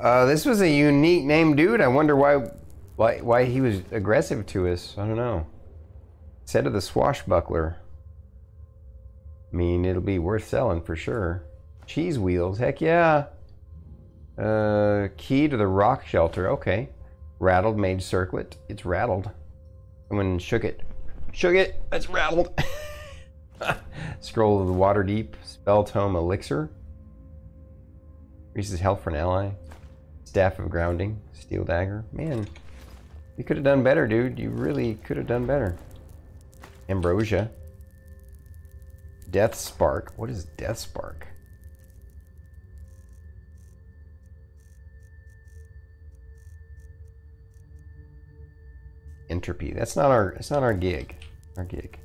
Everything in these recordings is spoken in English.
Uh, this was a unique name, dude. I wonder why, why, why he was aggressive to us. I don't know. Said of the swashbuckler. I mean, it'll be worth selling for sure. Cheese wheels, heck yeah. Uh, key to the rock shelter, okay. Rattled mage circlet. It's rattled. Someone shook it. Shook it. It's rattled. Scroll of the water deep. Spell tome elixir. Increases health for an ally. Staff of Grounding, Steel Dagger. Man, you could have done better, dude. You really could have done better. Ambrosia. Death Spark. What is Death Spark? Entropy. That's not our. It's not our gig. Our gig.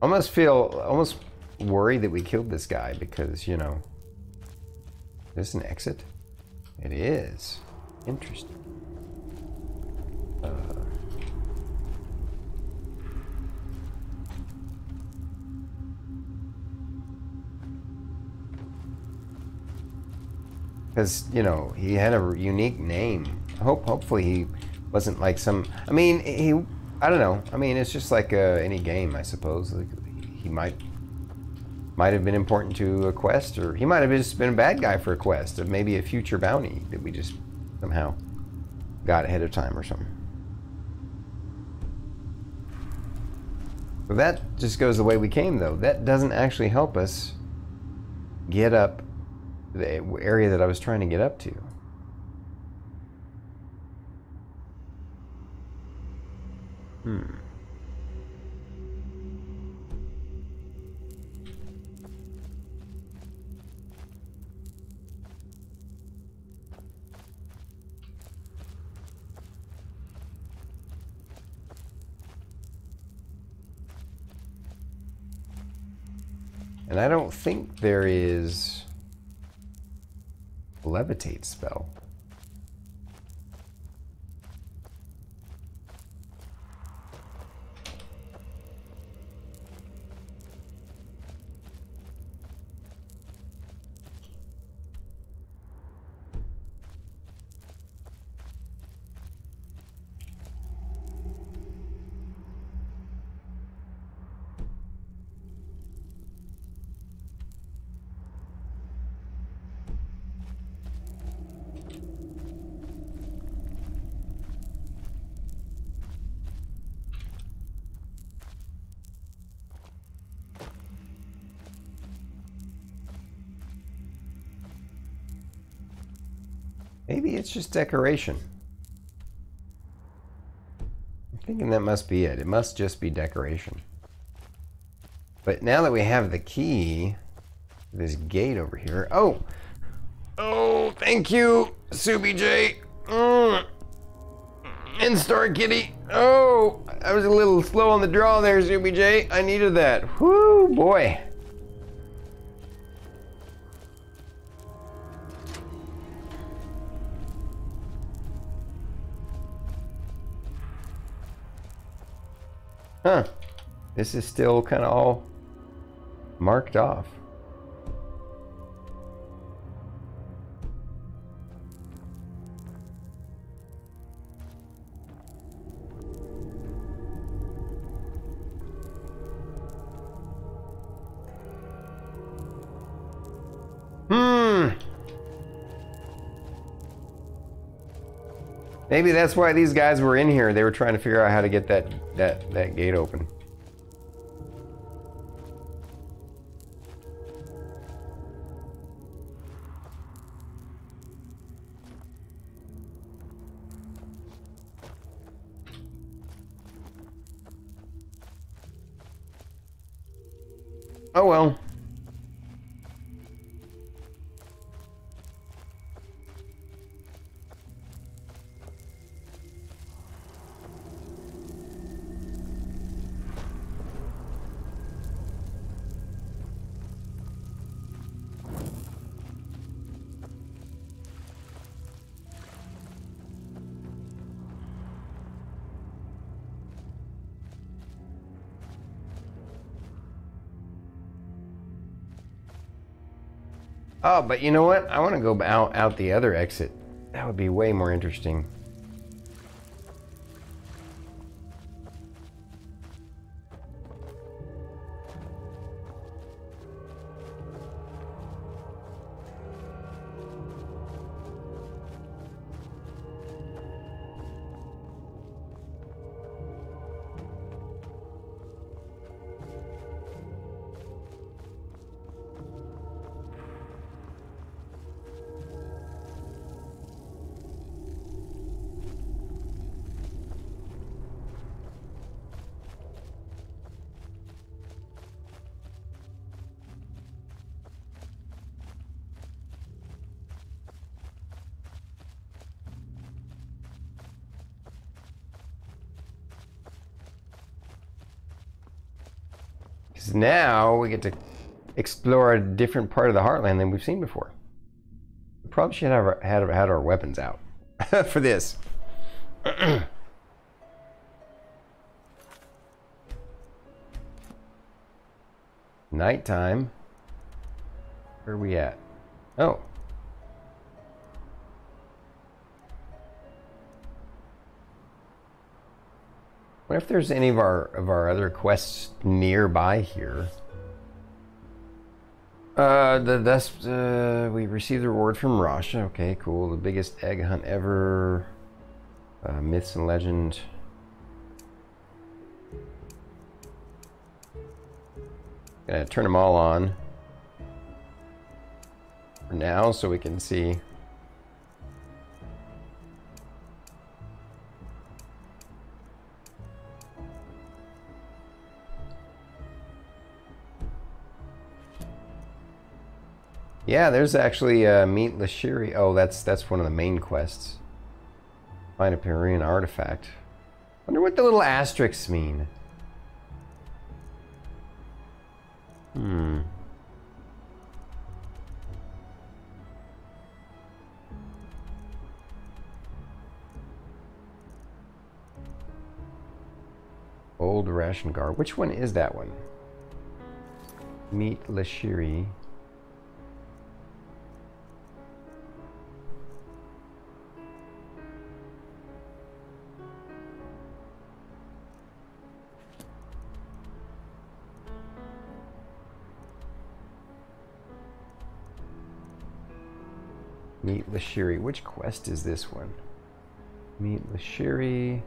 Almost feel almost worried that we killed this guy because, you know, this an exit? It is. Interesting. Uh, because you know he had a unique name. I hope hopefully he wasn't like some. I mean he. I don't know. I mean it's just like uh, any game, I suppose. Like, he might might have been important to a quest, or he might have just been a bad guy for a quest, or maybe a future bounty that we just somehow got ahead of time or something. But that just goes the way we came, though. That doesn't actually help us get up the area that I was trying to get up to. Hmm. And I don't think there is levitate spell. Maybe it's just decoration. I'm thinking that must be it. It must just be decoration. But now that we have the key, this gate over here. Oh! Oh, thank you, Subi J. Mm. And Star Kitty. Oh, I was a little slow on the draw there, Subi J. I needed that. Whoo, boy. This is still kind of all marked off. Hmm. Maybe that's why these guys were in here. They were trying to figure out how to get that that that gate open. But you know what? I want to go out, out the other exit. That would be way more interesting. Because now we get to explore a different part of the Heartland than we've seen before. We probably should have had, had our weapons out for this. Nighttime. Where are we at? Oh. If there's any of our of our other quests nearby here? Uh, the that's uh, we received the reward from Rasha. Okay, cool. The biggest egg hunt ever. Uh, myths and legend. Gonna turn them all on for now, so we can see. Yeah, there's actually uh, meet Lashiri. Oh, that's that's one of the main quests. Find a Pyrian artifact. Wonder what the little asterisks mean. Hmm. Old Rashngar. Which one is that one? Meet Lashiri. Meet Lashiri. Which quest is this one? Meet Lashiri.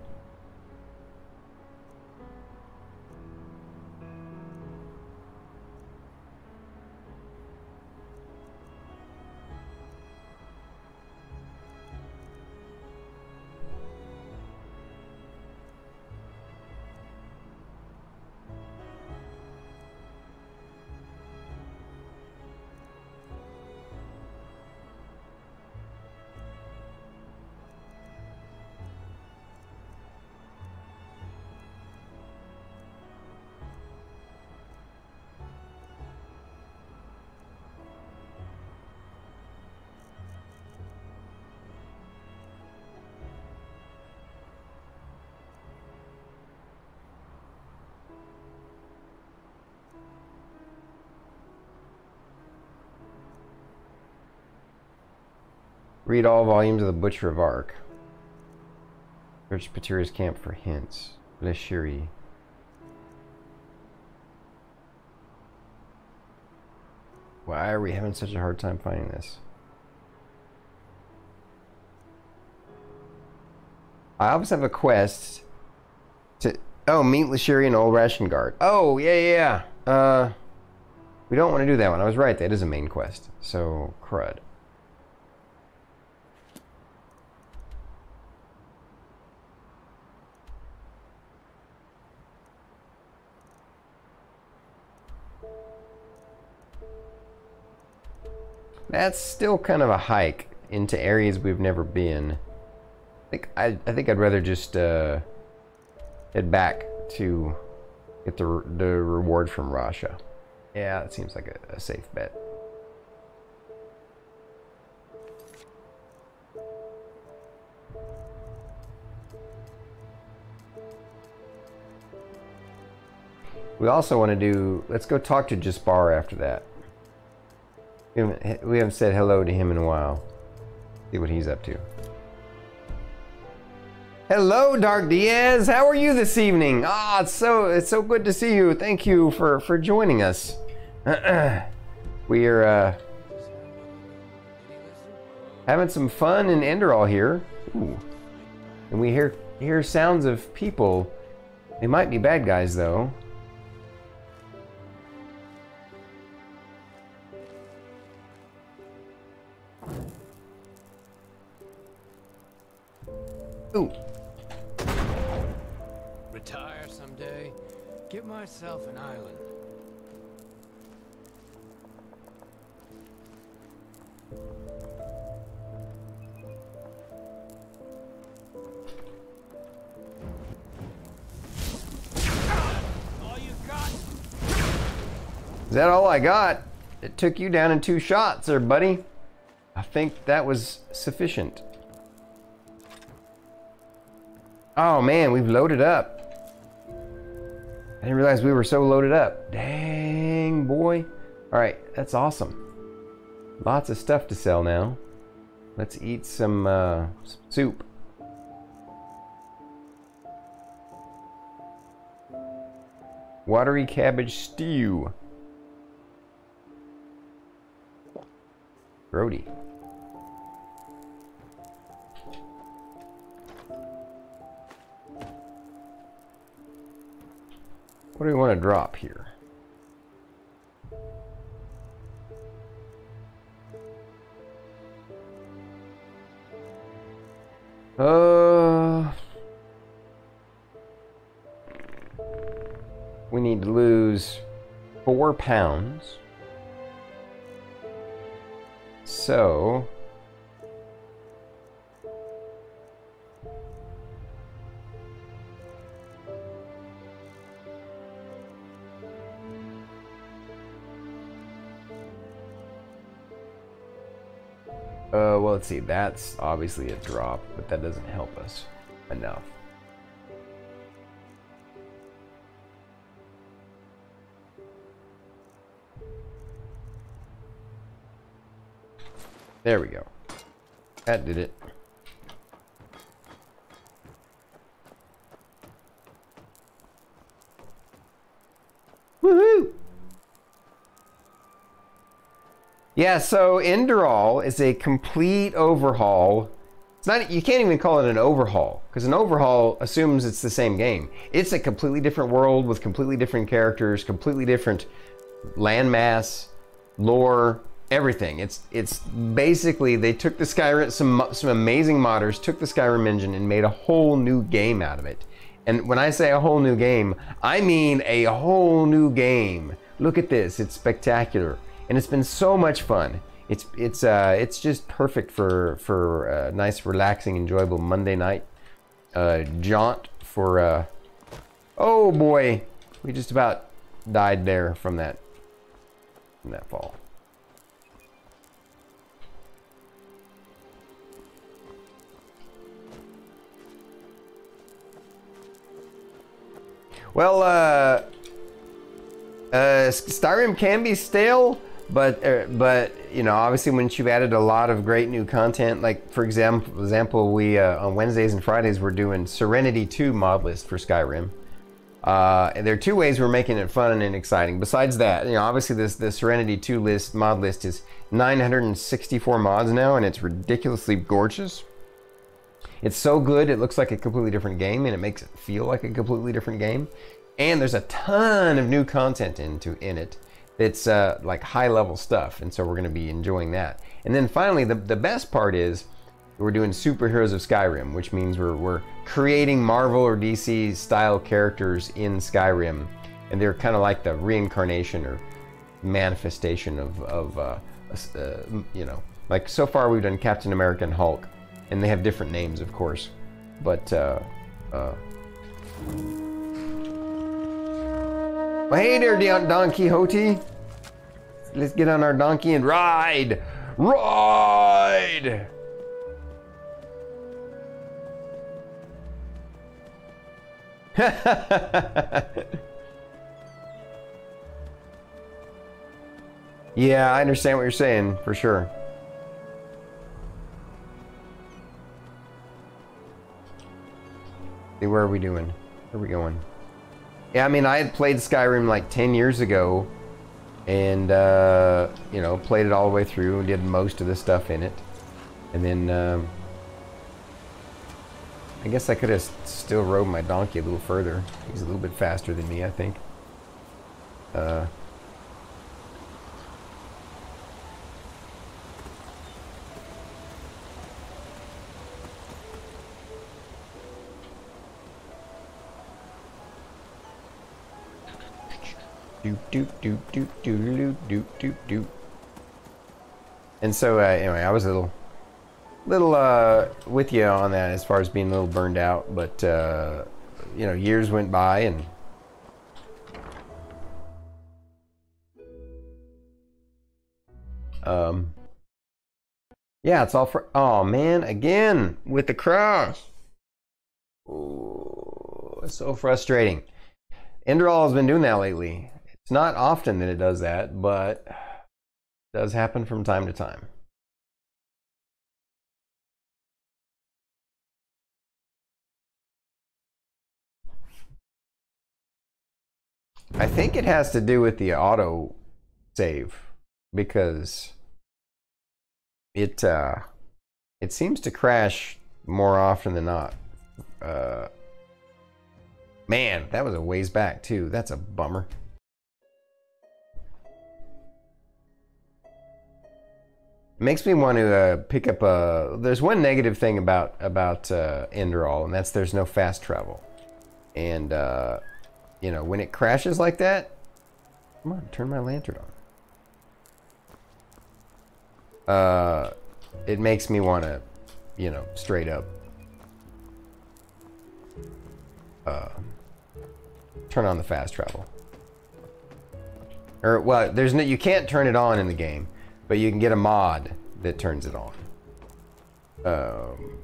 Read all volumes of the Butcher of Ark. Search Patira's camp for hints. Lashiri. Why are we having such a hard time finding this? I always have a quest to... Oh, meet Lashiri and Old Rashngar. Oh, yeah, yeah, yeah. Uh, we don't want to do that one. I was right. That is a main quest. So, crud. That's still kind of a hike into areas we've never been. I think I, I think I'd rather just uh, head back to get the the reward from Rasha. Yeah, that seems like a, a safe bet. We also want to do, let's go talk to Jespar after that. We haven't, we haven't said hello to him in a while. See what he's up to. Hello, Dark Diaz. How are you this evening? Ah, it's so it's so good to see you. Thank you for for joining us. we are uh, having some fun in Enderal here. Ooh. And we hear hear sounds of people. They might be bad guys though. Ooh. Retire someday. Get myself an island. All you got? Is that all I got? It took you down in two shots there, buddy. I think that was sufficient. Oh man, we've loaded up. I didn't realize we were so loaded up. Dang, boy. All right, that's awesome. Lots of stuff to sell now. Let's eat some, uh, some soup. Watery cabbage stew. Brody. What do we want to drop here? Uh, we need to lose four pounds. So, let's see. That's obviously a drop, but that doesn't help us enough. There we go. That did it. Yeah, so Enderal is a complete overhaul. It's not you can't even call it an overhaul because an overhaul assumes it's the same game. It's a completely different world with completely different characters, completely different landmass, lore, everything. It's it's basically they took the Skyrim some some amazing modders took the Skyrim engine and made a whole new game out of it. And when I say a whole new game, I mean a whole new game. Look at this, it's spectacular and it's been so much fun. It's it's uh, it's just perfect for for a nice, relaxing, enjoyable Monday night uh, jaunt. For uh, oh boy, we just about died there from that from that fall. Well, uh, uh, can be stale but uh, but you know obviously once you've added a lot of great new content like for example example we uh, on wednesdays and fridays we're doing serenity 2 mod list for skyrim. Uh, and there are two ways we're making it fun and exciting. Besides that you know obviously this the serenity 2 list mod list is 964 mods now and it's ridiculously gorgeous. It's so good it looks like a completely different game and it makes it feel like a completely different game. And there's a ton of new content into in it it's uh, like high level stuff, and so we're going to be enjoying that. And then finally, the, the best part is we're doing superheroes of Skyrim, which means we're, we're creating Marvel or DC style characters in Skyrim, and they're kind of like the reincarnation or manifestation of, of uh, uh, you know, like so far we've done Captain America and Hulk, and they have different names, of course, but. Uh, uh well, hey there, Don Quixote. Let's get on our donkey and ride. Ride! Yeah, I understand what you're saying, for sure. See, where are we doing? Where are we going? Yeah, I mean, I had played Skyrim like 10 years ago, and, uh, you know, played it all the way through, and did most of the stuff in it. And then, um, I guess I could have still rode my donkey a little further. He's a little bit faster than me, I think. Uh, doop doop doop doop doop doop doop doop. And so uh, anyway, I was a little, little uh, with you on that as far as being a little burned out, but uh, you know, years went by and. Um, yeah, it's all for. Oh man, again with the cross. Ooh, so frustrating. Enderal has been doing that lately. It's not often that it does that, but it does happen from time to time. I think it has to do with the auto save because it uh, it seems to crash more often than not. Uh, man, that was a ways back too. That's a bummer. Makes me want to uh, pick up a. There's one negative thing about about uh, Enderal, and that's there's no fast travel. And uh, you know when it crashes like that, come on, turn my lantern on. Uh, it makes me want to, you know, straight up. Uh, turn on the fast travel. Or well, there's no you can't turn it on in the game but you can get a mod that turns it on. Um,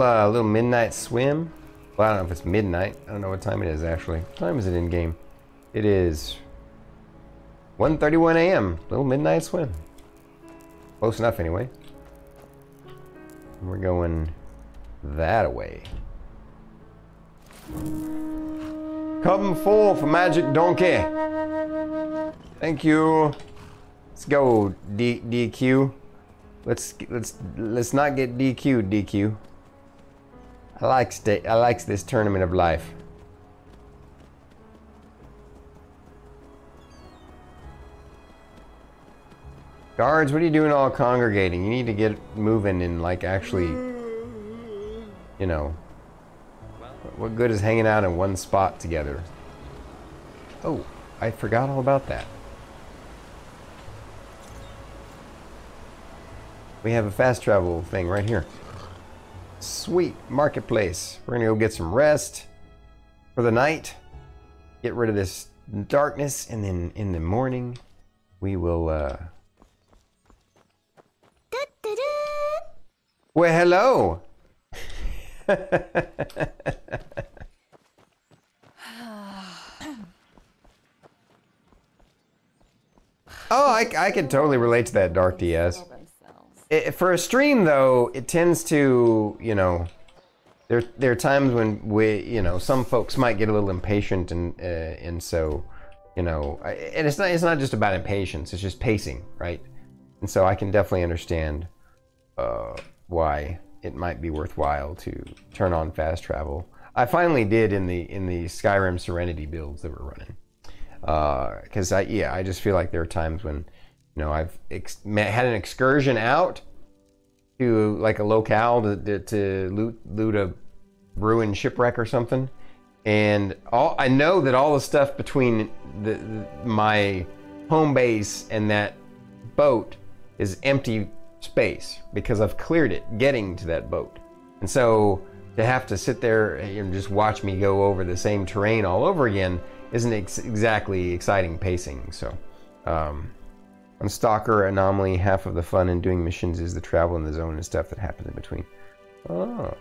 Little uh, little midnight swim. Well, I don't know if it's midnight. I don't know what time it is actually. What time is it in game? It is 1:31 a.m. Little midnight swim. Close enough anyway. We're going that way. Come forth, for magic donkey. Thank you. Let's go, D DQ. Let's let's let's not get DQ, DQ. I like sta- I likes this tournament of life. Guards, what are you doing all congregating? You need to get moving and like actually, you know, what good is hanging out in one spot together? Oh, I forgot all about that. We have a fast travel thing right here. Sweet marketplace. We're gonna go get some rest for the night. Get rid of this darkness, and then in the morning, we will. uh Well, hello. oh, I, I can totally relate to that, Dark DS. It, for a stream, though, it tends to, you know, there there are times when we, you know, some folks might get a little impatient, and uh, and so, you know, and it's not it's not just about impatience; it's just pacing, right? And so I can definitely understand uh, why it might be worthwhile to turn on fast travel. I finally did in the in the Skyrim Serenity builds that we're running, because I yeah I just feel like there are times when you know I've had an excursion out to like a locale to, to, to loot loot a ruined shipwreck or something, and all I know that all the stuff between the, the my home base and that boat is empty space because I've cleared it getting to that boat, and so to have to sit there and just watch me go over the same terrain all over again isn't ex- exactly exciting pacing. So. Um, on Stalker Anomaly, half of the fun in doing missions is the travel in the zone and stuff that happens in between. Oh.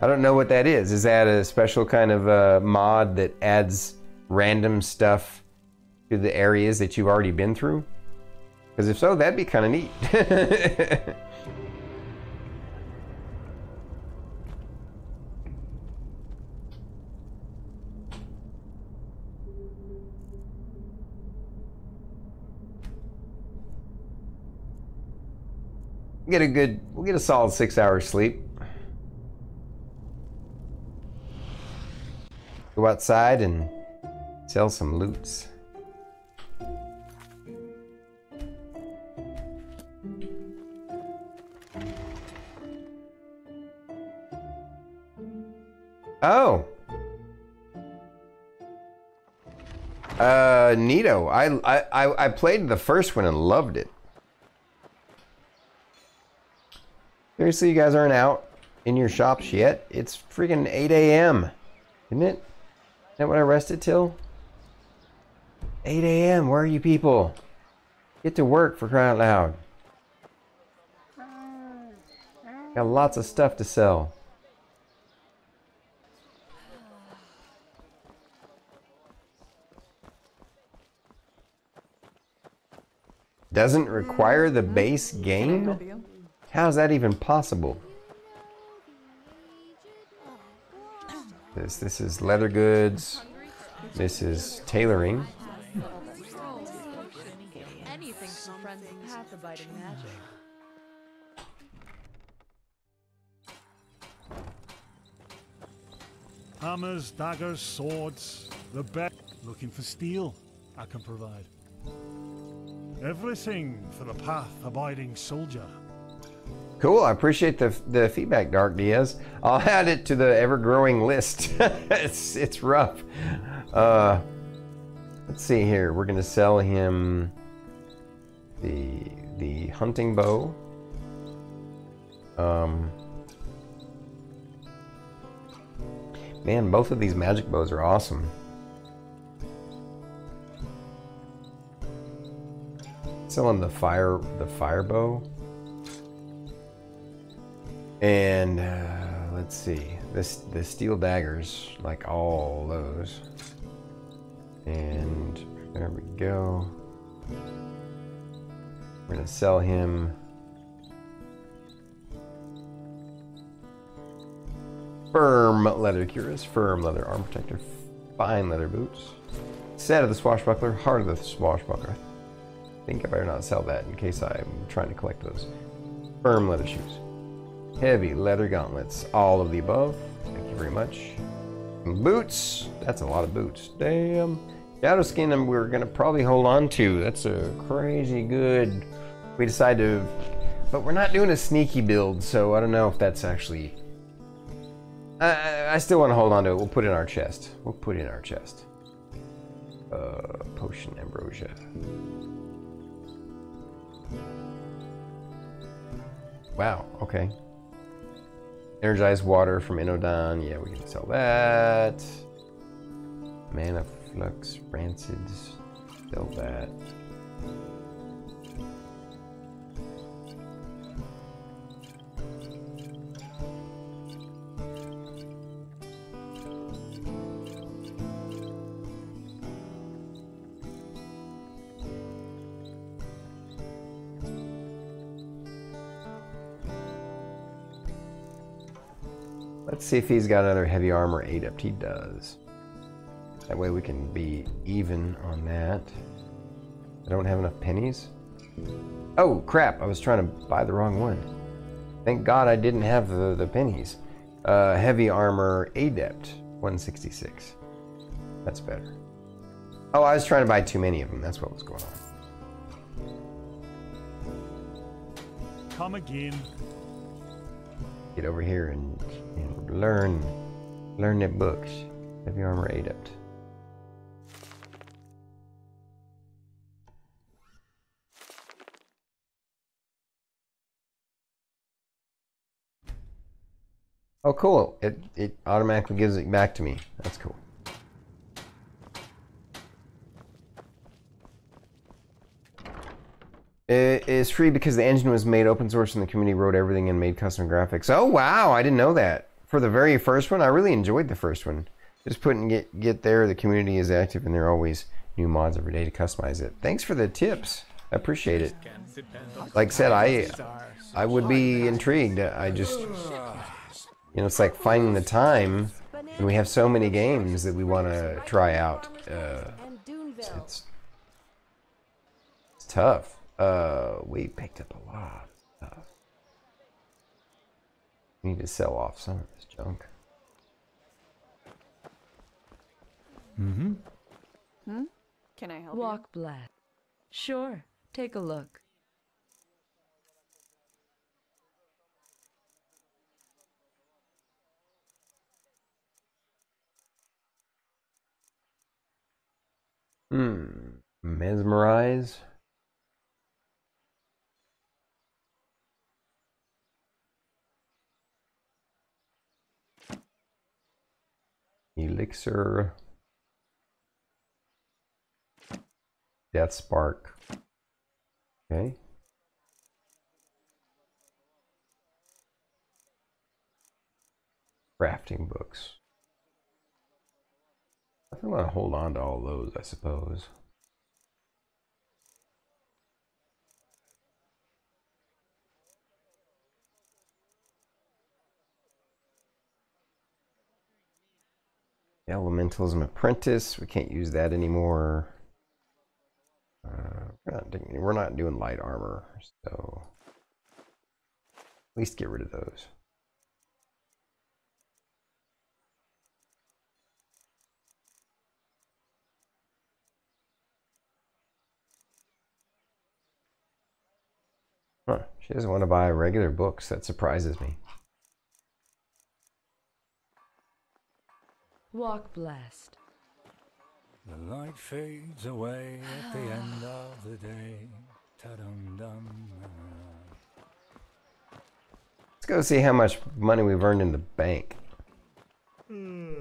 I don't know what that is. Is that a special kind of uh, mod that adds random stuff to the areas that you've already been through? Because if so, that'd be kind of neat. get a good, we'll get a solid six hours sleep. Go outside and sell some loots. Oh. Uh, Nito. I, I I played the first one and loved it. Seriously, you guys aren't out in your shops yet? It's freaking 8 a.m. Isn't it? Isn't that what I rested till? 8 a.m. Where are you people? Get to work for crying out loud. Got lots of stuff to sell. Doesn't require the base game? How is that even possible? This this is leather goods. This is tailoring. Hammers, daggers, swords, the best. Looking for steel, I can provide. Everything for the path abiding soldier. Cool. I appreciate the the feedback, Dark Diaz. I'll add it to the ever growing list. it's it's rough. Uh, let's see here. We're gonna sell him the the hunting bow. Um, man, both of these magic bows are awesome. Sell Selling the fire the fire bow. And uh, let's see, this the steel daggers, like all those. And there we go. We're gonna sell him firm leather cuirass, firm leather arm protector, fine leather boots, set of the swashbuckler, heart of the swashbuckler. I think I better not sell that in case I'm trying to collect those. Firm leather shoes. Heavy leather gauntlets. All of the above. Thank you very much. Boots. That's a lot of boots. Damn. Shadow skin we're going to probably hold on to. That's a crazy good... We decide to... But we're not doing a sneaky build, so I don't know if that's actually... I, I still want to hold on to it. We'll put it in our chest. We'll put it in our chest. Uh, potion ambrosia. Wow, okay. Energized water from Inodon. Yeah, we can sell that. Mana flux, rancids. Sell that. Let's see if he's got another heavy armor adept. He does. That way we can be even on that. I don't have enough pennies. Oh, crap. I was trying to buy the wrong one. Thank God I didn't have the, the pennies. Uh, heavy armor adept, 166. That's better. Oh, I was trying to buy too many of them. That's what was going on. Come again. get over here and learn learn the books. Heavy armor adept. Oh, cool. It, it automatically gives it back to me. That's cool. It is free because the engine was made open source and the community wrote everything and made custom graphics. Oh wow, I didn't know that. For the very first one, I really enjoyed the first one. Just put and get get there. The community is active and there are always new mods every day to customize it. Thanks for the tips. I appreciate it. Like I said, I I would be intrigued. I just you know it's like finding the time and we have so many games that we want to try out. Uh, it's it's tough. Uh, we picked up a lot of stuff. We need to sell off some of this junk. Mm-hmm. Hmm? Can I help Walk blast. Sure, take a look. Hmm. Mesmerize. Elixir. Death Spark. Okay. Crafting books. I think I want to hold on to all those, I suppose. Elementalism Apprentice. We can't use that anymore. Uh, we're, not doing, we're not doing light armor, so at least get rid of those. Huh. She doesn't want to buy regular books. That surprises me. Walk blast. The light fades away at the end of the day. Ta-dum-dum. Let's go see how much money we've earned in the bank. Hmm.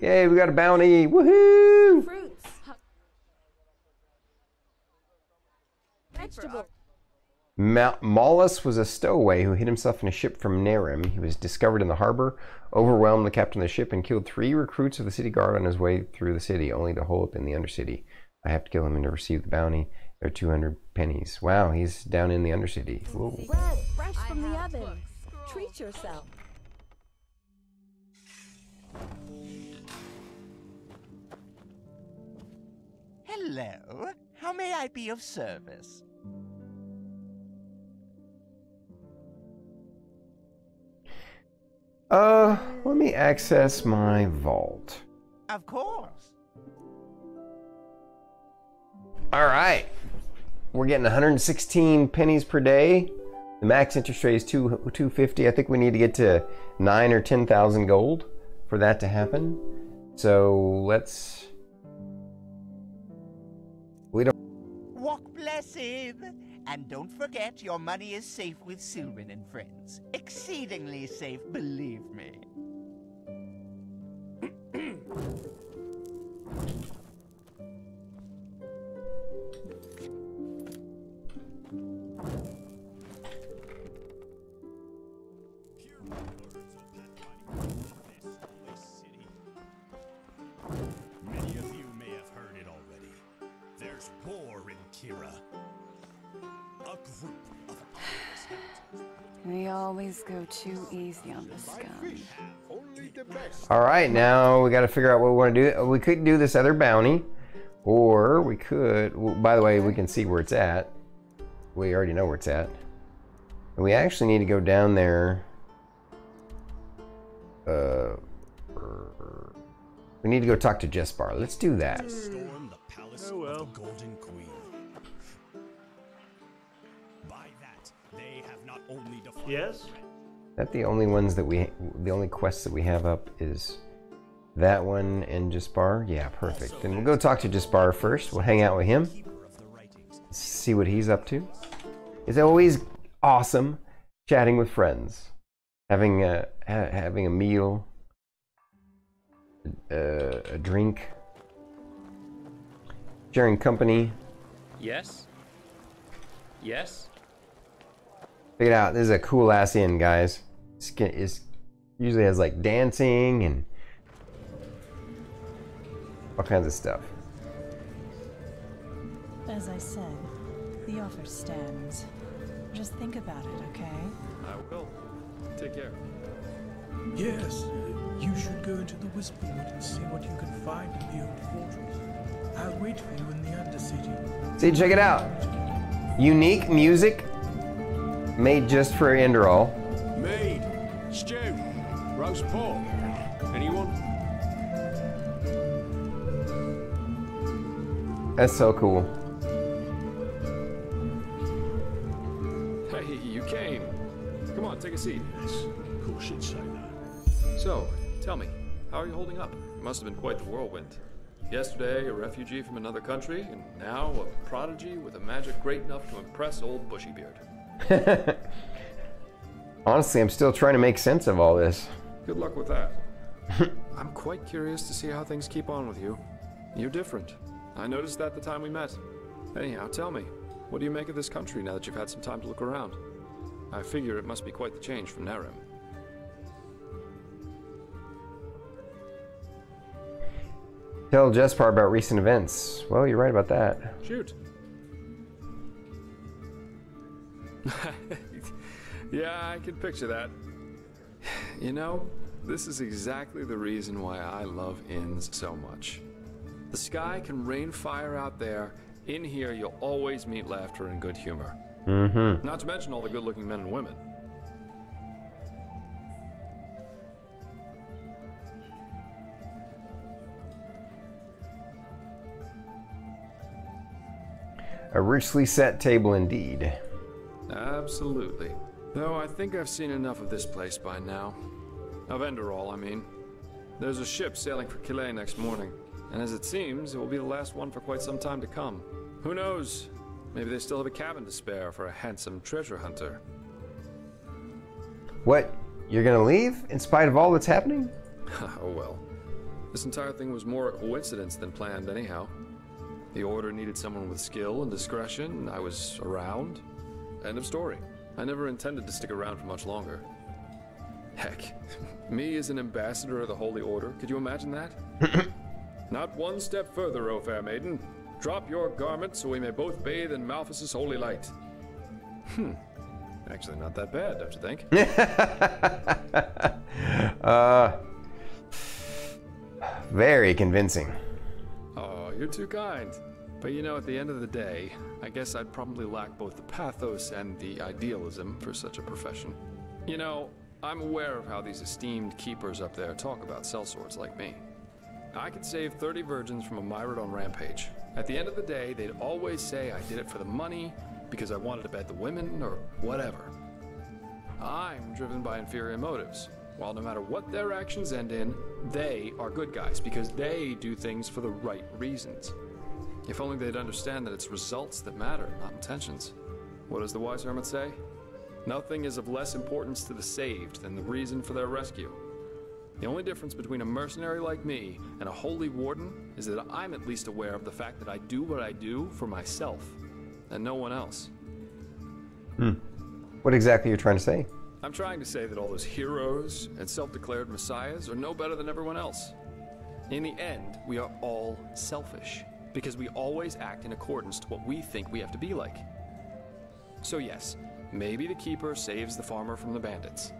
Yay, we got a bounty! Woohoo! Fruits. Vegetable. Ma- Maulus was a stowaway who hid himself in a ship from Narim. He was discovered in the harbor, overwhelmed the captain of the ship, and killed three recruits of the city guard on his way through the city, only to hole up in the Undercity. I have to kill him and to receive the bounty. There are 200 pennies. Wow, he's down in the Undercity. Whoa. Bread fresh from the oven. Treat yourself. Hello. How may I be of service? Uh, let me access my vault. Of course. All right. We're getting 116 pennies per day. The max interest rate is two 250. I think we need to get to nine or 10,000 gold for that to happen. So let's. We don't. Blessed. And don't forget, your money is safe with Sylvan and friends. Exceedingly safe, believe me. always go too easy on the scum. All right, now we got to figure out what we want to do. We could do this other bounty, or we could. well, By the way, we can see where it's at. We already know where it's at. And we actually need to go down there. Uh, we need to go talk to Jespar. Let's do that. storm the palace Oh, well. Yes? that the only ones that we, the only quests that we have up is that one and Jespar? Yeah, perfect. Then we'll go talk to Jespar first. We'll hang out with him, keeper of the writings. see what he's up to. It's always awesome chatting with friends, having a ha- having a meal, uh, a drink, sharing company. Yes? Yes? Check it out. This is a cool ass inn, guys. It's, ge- it's usually has like dancing and all kinds of stuff. As I said, the offer stands. Just think about it, okay? I will. Take care. Yes, you should go into the Whisperwood and see what you can find in the old fortress. I'll wait for you in the Undercity. See, check it out. Unique music made just for Enderal. Mead, stew, roast pork. Anyone? That's so cool. Hey, you came. Come on, take a seat. Yes, of course you'd say that. So, tell me, how are you holding up? It must have been quite the whirlwind. Yesterday, a refugee from another country, and now a prodigy with a magic great enough to impress old Bushybeard. Honestly, I'm still trying to make sense of all this. Good luck with that. I'm quite curious to see how things keep on with you. You're different. I noticed that the time we met. Anyhow, tell me, what do you make of this country now that you've had some time to look around? I figure it must be quite the change from Narim. Tell Jespar about recent events. Well, you're right about that. Shoot. yeah, I can picture that. You know, this is exactly the reason why I love inns so much. The sky can rain fire out there. In here, you'll always meet laughter and good humor. Mm-hmm. Not to mention all the good looking men and women. A richly set table indeed. Absolutely. Though I think I've seen enough of this place by now. Of Enderal, I mean. There's a ship sailing for Kilé next morning, and as it seems, it will be the last one for quite some time to come. Who knows? Maybe they still have a cabin to spare for a handsome treasure hunter. What? You're gonna leave in spite of all that's happening? oh well. This entire thing was more a coincidence than planned, anyhow. The order needed someone with skill and discretion, and I was around. End of story. I never intended to stick around for much longer. Heck, me as an ambassador of the Holy Order, could you imagine that? Not one step further, O fair maiden. Drop your garment so we may both bathe in Malphas's holy light. Hmm. Actually, not that bad, don't you think? uh, very convincing. Oh, you're too kind. But you know, at the end of the day, I guess I'd probably lack both the pathos and the idealism for such a profession. You know, I'm aware of how these esteemed keepers up there talk about sellswords like me. I could save 30 virgins from a Myrodon rampage. At the end of the day, they'd always say I did it for the money, because I wanted to bed the women, or whatever. I'm driven by inferior motives. While no matter what their actions end in, they are good guys because they do things for the right reasons. If only they'd understand that it's results that matter, not intentions. What does the wise hermit say? Nothing is of less importance to the saved than the reason for their rescue. The only difference between a mercenary like me and a holy warden is that I'm at least aware of the fact that I do what I do for myself and no one else. Hmm. What exactly are you trying to say? I'm trying to say that all those heroes and self declared messiahs are no better than everyone else. In the end, we are all selfish because we always act in accordance to what we think we have to be like. So, yes, maybe the keeper saves the farmer from the bandits.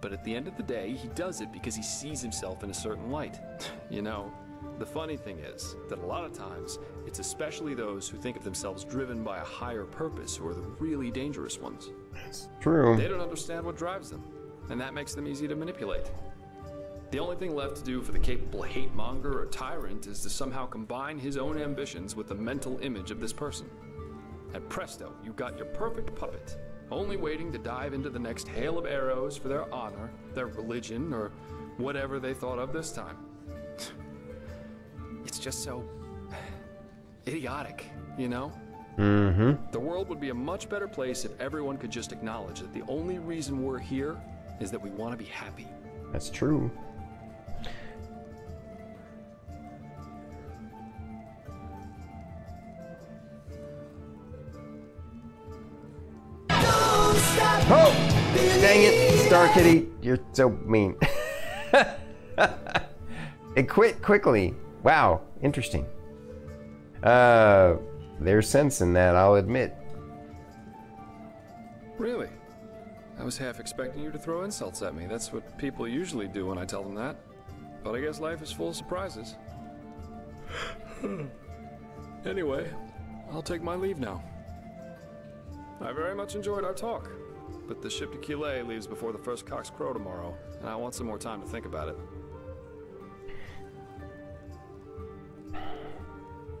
But at the end of the day, he does it because he sees himself in a certain light. You know, the funny thing is that a lot of times, it's especially those who think of themselves driven by a higher purpose who are the really dangerous ones. That's True. They don't understand what drives them, and that makes them easy to manipulate. The only thing left to do for the capable hate monger or tyrant is to somehow combine his own ambitions with the mental image of this person. And presto, you got your perfect puppet only waiting to dive into the next hail of arrows for their honor, their religion, or whatever they thought of this time. It's just so idiotic, you know? Mm-hmm. The world would be a much better place if everyone could just acknowledge that the only reason we're here is that we want to be happy. That's true. Star Kitty, you're so mean. it quit quickly. Wow, interesting. Uh, there's sense in that, I'll admit. Really? I was half expecting you to throw insults at me. That's what people usually do when I tell them that. But I guess life is full of surprises. anyway, I'll take my leave now. I very much enjoyed our talk, but the ship to Kilé leaves before the first cocks crow tomorrow, and I want some more time to think about it.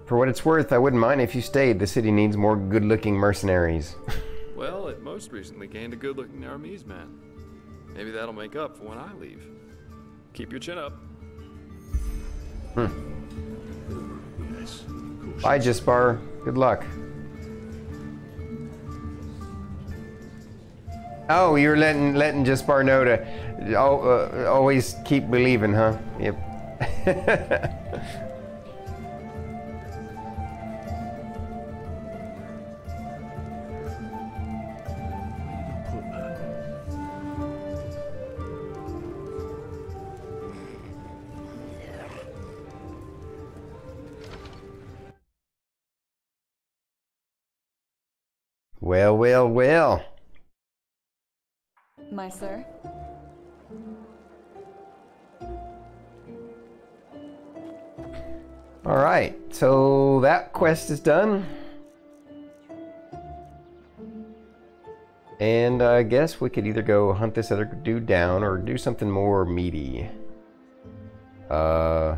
For what it's worth, I wouldn't mind if you stayed. The city needs more good-looking mercenaries. Well, it most recently gained a good-looking Aramis man. Maybe that'll make up for when I leave. Keep your chin up. Hmm. Bye, Jespar. Good luck. Oh, you're letting letting Jespar know to uh, always keep believing, huh? Yep. well, well, well. My sir? All right, so that quest is done. And I guess we could either go hunt this other dude down or do something more meaty. Uh,